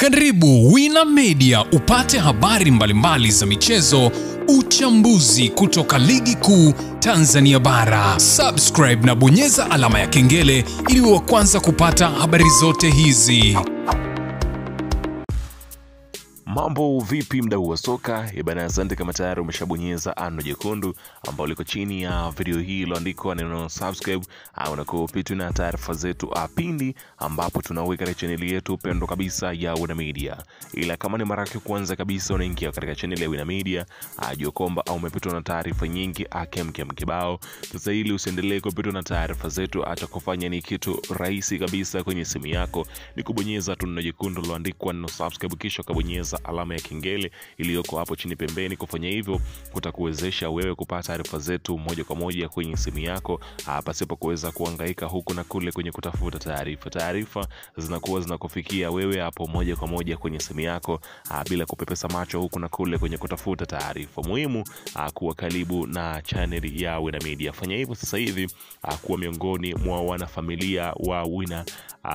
Karibu Wina Media upate habari mbalimbali za michezo, uchambuzi kutoka ligi kuu Tanzania bara. Subscribe na bonyeza alama ya kengele ili wa kwanza kupata habari zote hizi. Mambo vipi, mdau wa soka? Ebana, asante kama tayari umeshabonyeza ano jekundu ambao liko chini ya video hii iliyoandikwa neno subscribe, au unakuwa upitwi na taarifa zetu apindi ambapo tunaweka katika chaneli yetu pendwa kabisa ya Wina Media. Ila kama ni mara yako ya kwanza kabisa unaingia katika chaneli ya Wina Media, ajua kwamba au umepitwa na taarifa nyingi akemkem kibao. Sasa ili usiendelee kupitwa na taarifa zetu, acha kufanya ni kitu rahisi kabisa kwenye simu yako, ni kubonyeza tu neno jekundu liloandikwa neno subscribe, kisha ukabonyeza alama ya kengele iliyoko hapo chini pembeni. Kufanya hivyo kutakuwezesha wewe kupata taarifa zetu moja kwa moja kwenye simu yako ah, pasipo kuweza kuangaika huku na kule kwenye kutafuta taarifa. Taarifa zinakuwa zinakufikia wewe hapo moja kwa moja kwenye simu yako ah, bila kupepesa macho huku na kule kwenye kutafuta taarifa muhimu. ah, Kuwa karibu na chaneli ya Wina Media. Fanya hivyo sasa hivi kuwa miongoni mwa wanafamilia wa Wina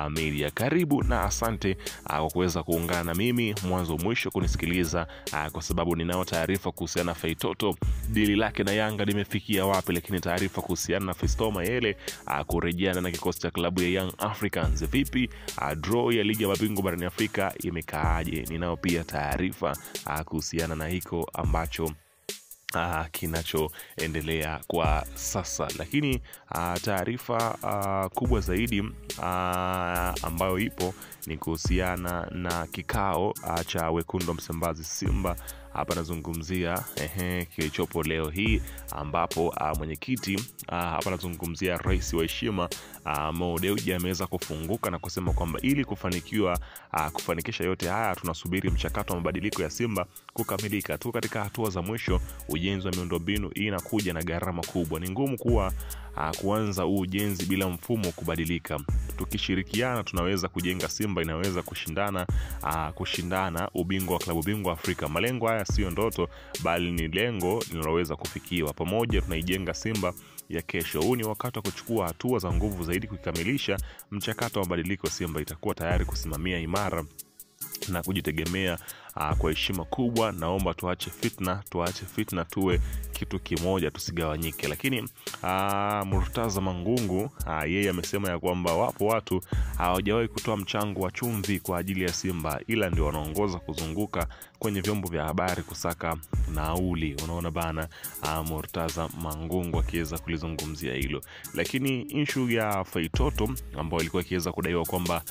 Media. Karibu na asante kwa kuweza kuungana na mimi mwanzo mwisho kunisikiliza aa, kwa sababu ninao taarifa kuhusiana na faitoto dili lake na Yanga limefikia wapi, lakini taarifa kuhusiana na Fiston Mayele ah, kurejeana na kikosi cha klabu ya Young Africans vipi, ah, draw ya ligi ya mabingwa barani Afrika imekaaje? Ninao pia taarifa ah, kuhusiana na hiko ambacho uh, kinachoendelea kwa sasa, lakini uh, taarifa uh, kubwa zaidi uh, ambayo ipo ni kuhusiana na kikao uh, cha wekundu wa Msimbazi Simba hapa nazungumzia ehe, kilichopo leo hii ambapo uh, mwenyekiti uh, hapa nazungumzia rais wa heshima uh, Mo ameweza kufunguka na kusema kwamba ili kufanikiwa kufanikisha yote haya tunasubiri mchakato wa mabadiliko ya Simba kukamilika tu katika hatua za mwisho. Ujenzi wa miundombinu inakuja na gharama kubwa, ni ngumu kuwa kuanza huu ujenzi bila mfumo kubadilika. Tukishirikiana tunaweza kujenga Simba inaweza kushindana uh, kushindana ubingwa wa klabu bingwa Afrika. Malengo haya siyo ndoto, bali ni lengo linaloweza kufikiwa. Pamoja tunaijenga Simba ya kesho. Huu ni wakati wa kuchukua hatua za nguvu zaidi kukamilisha mchakato wa mabadiliko. Simba itakuwa tayari kusimamia imara na kujitegemea uh, kwa heshima kubwa. Naomba tuache fitna, tuache fitna, tuwe kitu kimoja, tusigawanyike. Lakini uh, Murtaza Mangungu uh, yeye amesema ya kwamba wapo watu hawajawahi kutoa mchango wa chumvi kwa ajili ya Simba, ila ndio wanaongoza kuzunguka kwenye vyombo vya habari kusaka nauli. Unaona bana, uh, Murtaza Mangungu akiweza kulizungumzia hilo, lakini inshu ya faitoto ambayo ilikuwa ikiweza kudaiwa kwamba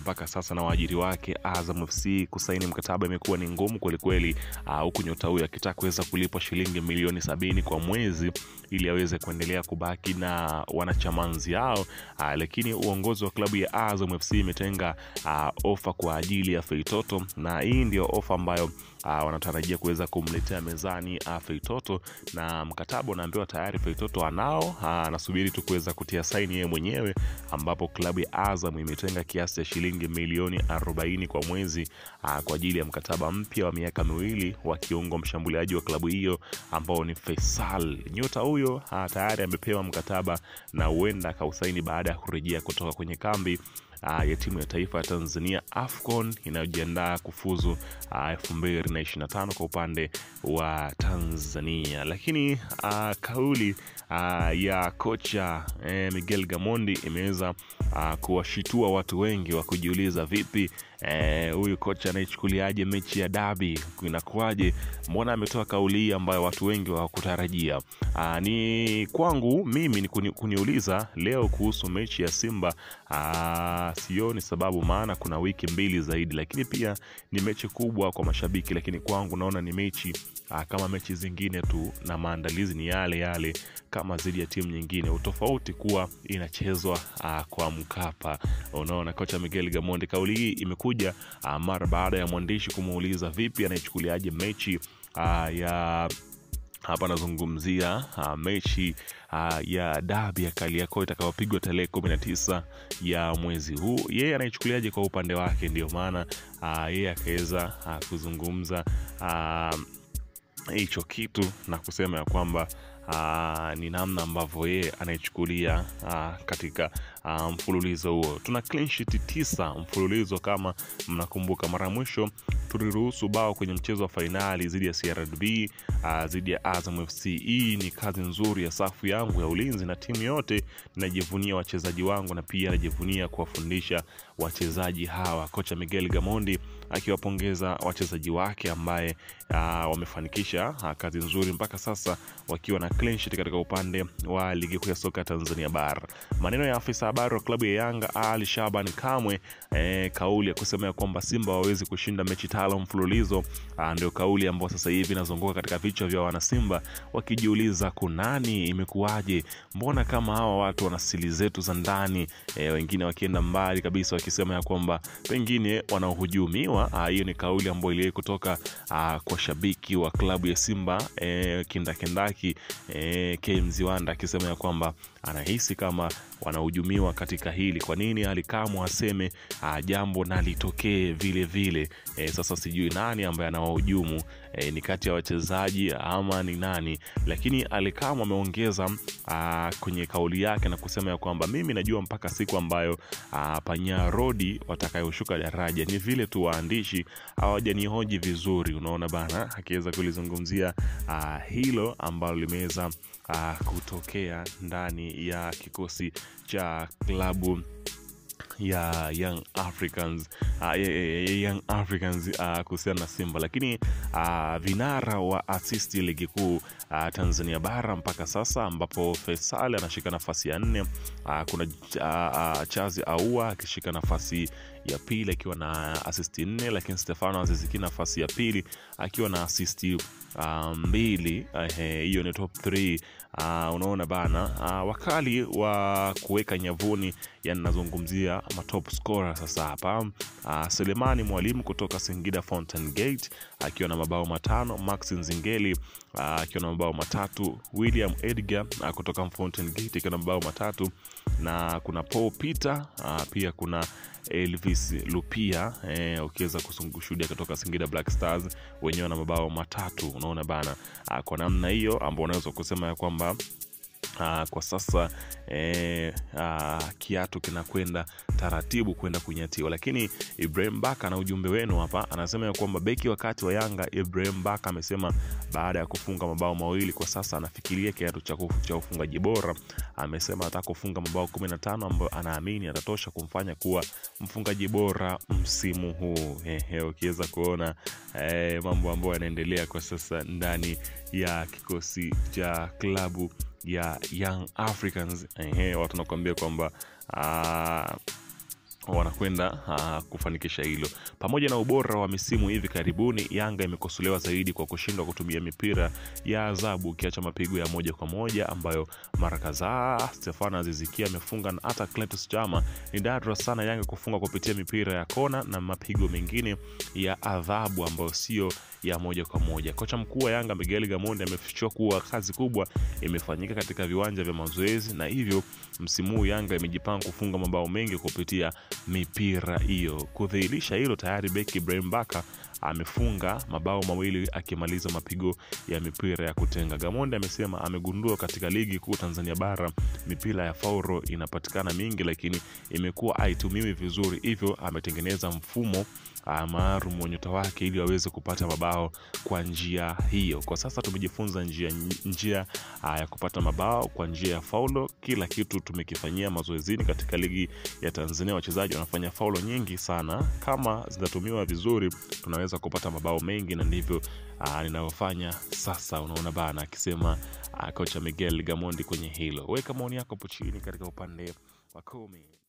mpaka sasa na waajiri wake Azam FC kusaini mkataba imekuwa ni ngumu kwelikweli, huku uh, nyota huyo akitaka kuweza kulipwa shilingi milioni sabini kwa mwezi ili aweze kuendelea kubaki na wanachamanzi hao uh, lakini uongozi wa klabu ya Azam FC imetenga uh, ofa kwa ajili ya Feitoto na hii ndio ofa ambayo uh, wanatarajia kuweza kumletea mezani uh, Feitoto na mkataba unaambiwa tayari Feitoto anao, anasubiri uh, tu kuweza kutia saini yeye mwenyewe, ambapo klabu ya Azam imetenga kiasi cha shilingi milioni 40 kwa mwezi uh, kwa ajili ya mkataba mpya wa miaka miwili wa kiungo mshambuliaji wa klabu hiyo ambao ni Faisal. Nyota huyo uh, tayari amepewa mkataba na huenda akausaini baada ya kurejea kutoka kwenye kambi Uh, ya timu ya taifa ya Tanzania AFCON inayojiandaa kufuzu ishirini na tano kwa upande wa Tanzania. Lakini uh, kauli uh, ya kocha eh, Miguel Gamondi imeweza uh, kuwashitua watu wengi wa kujiuliza vipi huyu eh, kocha anaichukuliaje mechi ya dabi, inakuwaje? Mbona ametoa kauli hii ambayo watu wengi hawakutarajia? Uh, ni kwangu mimi ni kuni, kuniuliza leo kuhusu mechi ya Simba uh, sioni sababu, maana kuna wiki mbili zaidi, lakini pia ni mechi kubwa kwa mashabiki, lakini kwangu naona ni mechi aa, kama mechi zingine tu, na maandalizi ni yale yale kama zidi ya timu nyingine, utofauti kuwa inachezwa aa, kwa Mkapa. Unaona, kocha Miguel Gamondi, kauli hii imekuja uh, mara baada ya mwandishi kumuuliza vipi anaichukuliaje mechi uh, ya hapa anazungumzia uh, mechi uh, ya dabi ya kaliako itakayopigwa tarehe kumi na tisa ya mwezi huu. Yeye anaichukuliaje kwa upande wake? Ndio maana uh, yeye akaweza uh, kuzungumza hicho kitu na kusema ya kwamba uh, ni namna ambavyo yeye anaichukulia uh, katika uh, mfululizo huo. Tuna clean sheet tisa mfululizo kama mnakumbuka, mara ya mwisho tuliruhusu bao kwenye mchezo wa fainali dhidi ya CRDB uh, dhidi ya Azam FC. Hii ni kazi nzuri ya safu yangu ya ulinzi na timu yote. Ninajivunia wachezaji wangu na pia najivunia kuwafundisha wachezaji hawa. Kocha Miguel Gamondi akiwapongeza wachezaji wake ambaye uh, wamefanikisha uh, kazi nzuri mpaka sasa wakiwa na clean sheet katika upande wa ligi kuu ya soka Tanzania bara. Maneno ya afisa habari wa klabu ya Yanga Ali Shaban Kamwe, eh, kauli ya kusema ya kwamba Simba wawezi kushinda mechi tano mfululizo uh, ndio kauli ambayo sasa hivi inazunguka katika vichwa vya wanasimba wakijiuliza kunani, imekuwaje? Mbona kama hawa watu wana sili zetu za ndani e, wengine wakienda mbali kabisa wakisema ya kwamba pengine wanaohujumiwa. Hiyo ni kauli ambayo iliwahi kutoka a, kwa shabiki wa klabu ya Simba e, kindakindaki e, KMZ Wanda akisema ya kwamba anahisi kama wanahujumiwa katika hili. Kwa nini alikamwa aseme uh, jambo na litokee vile vile? E, sasa sijui nani ambaye anawahujumu e, ni kati ya wachezaji ama ni nani, lakini alikamwa ameongeza uh, kwenye kauli yake na kusema ya kwamba mimi najua mpaka siku ambayo uh, Panya Rodi watakayoshuka daraja, ni vile tu waandishi hawajanihoji vizuri. Unaona bana, akiweza kulizungumzia hilo ambalo limeweza kutokea ndani ya kikosi cha klabu ya Young Africans uh, Young Africans uh, kuhusiana na Simba, lakini uh, vinara wa asisti ligi kuu uh, Tanzania bara mpaka sasa, ambapo Faisal anashika nafasi ya nne. Uh, kuna uh, uh, Chazi Aua akishika nafasi ya pili akiwa na asisti nne, lakini Stefano Aziziki nafasi ya pili akiwa na asisti uh, mbili. Hiyo uh, ni top 3 uh, unaona bana. Uh, wakali wa kuweka nyavuni, yani nazungumzia matop scorer sasa hapa. Uh, Selemani Mwalimu kutoka Singida Fountain Gate akiwa na mabao matano, Max Nzingeli akiwa uh, na mabao matatu, William Edgar uh, kutoka Fountain Gate akiwa na mabao matatu, na kuna Paul Peter uh, pia kuna Elvis Lupia eh, ukiweza kushuhudia kutoka Singida Black Stars wenyewe na mabao matatu. Unaona bana, ah, kwa namna hiyo ambao unaweza kusema ya kwamba kwa sasa eh, uh, kiatu kinakwenda taratibu kwenda kunyatiwa, lakini Ibrahim Baka na ujumbe wenu hapa anasema ya kwamba beki wakati wa Yanga Ibrahim Baka amesema baada ya kufunga mabao mawili kwa sasa anafikiria kiatu cha, ufungaji bora. Amesema ataka kufunga mabao 15 ambayo anaamini atatosha kumfanya kuwa mfungaji bora msimu huu. Ukiweza kuona eh, mambo ambayo yanaendelea kwa sasa ndani ya kikosi cha klabu ya Young Africans. Ehe, watu nakuambia kwamba wanakwenda uh, kufanikisha hilo. Pamoja na ubora wa misimu hivi karibuni, Yanga imekosolewa zaidi kwa kushindwa kutumia mipira ya adhabu, ukiacha mapigo ya moja kwa moja ambayo mara kadhaa Stefano Azizikia amefunga na hata Cletus Chama. Ni nadra sana Yanga kufunga kupitia mipira ya kona na mapigo mengine ya adhabu ambayo sio ya moja kwa moja. Kocha mkuu wa Yanga Miguel Gamondi amefichua kuwa kazi kubwa imefanyika katika viwanja vya mazoezi, na hivyo msimu huu Yanga imejipanga kufunga mabao mengi kupitia mipira hiyo. Kudhihirisha hilo, tayari beki Ibrahim Baka amefunga mabao mawili akimaliza mapigo ya mipira ya kutenga. gamonde amesema amegundua katika ligi kuu Tanzania bara mipira ya fauro inapatikana mingi, lakini imekuwa haitumiwi vizuri, hivyo ametengeneza mfumo maalum wa nyota wake ili waweze kupata mabao kwa njia hiyo. Kwa sasa tumejifunza njia, njia aa, ya kupata mabao kwa njia ya faulo. Kila kitu tumekifanyia mazoezini katika ligi ya Tanzania. Wachezaji wanafanya faulo nyingi sana, kama zinatumiwa vizuri tunaweza kupata mabao mengi, na ndivyo ninavyofanya sasa. Unaona bana, akisema kocha Miguel Gamondi kwenye hilo. Weka maoni yako hapo chini katika upande wa comment.